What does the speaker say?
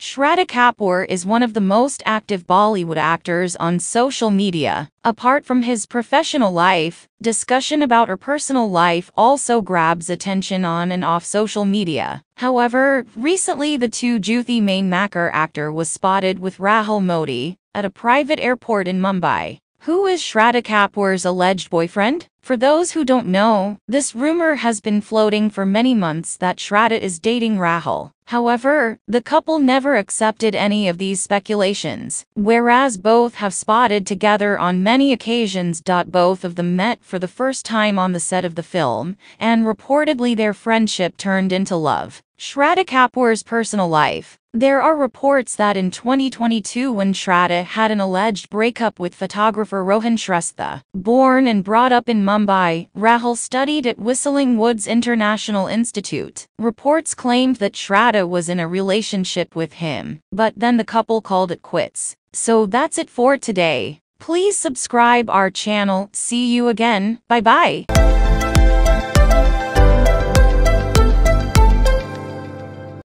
Shraddha Kapoor is one of the most active Bollywood actors on social media. Apart from his professional life, discussion about her personal life also grabs attention on and off social media. However, recently the Tu Jhoothi Main Makkaar actor was spotted with Rahul Modi at a private airport in Mumbai. Who is Shraddha Kapoor's alleged boyfriend? For those who don't know, this rumor has been floating for many months that Shraddha is dating Rahul. However, the couple never accepted any of these speculations, whereas both have spotted together on many occasions. Both of them met for the first time on the set of the film, and reportedly their friendship turned into love. Shraddha Kapoor's personal life. There are reports that in 2022 when Shraddha had an alleged breakup with photographer Rohan Shrestha. Born and brought up in Mumbai, Rahul studied at Whistling Woods International Institute. Reports claimed that Shraddha was in a relationship with him, but then the couple called it quits. So that's it for today. Please subscribe our channel. See you again. Bye bye.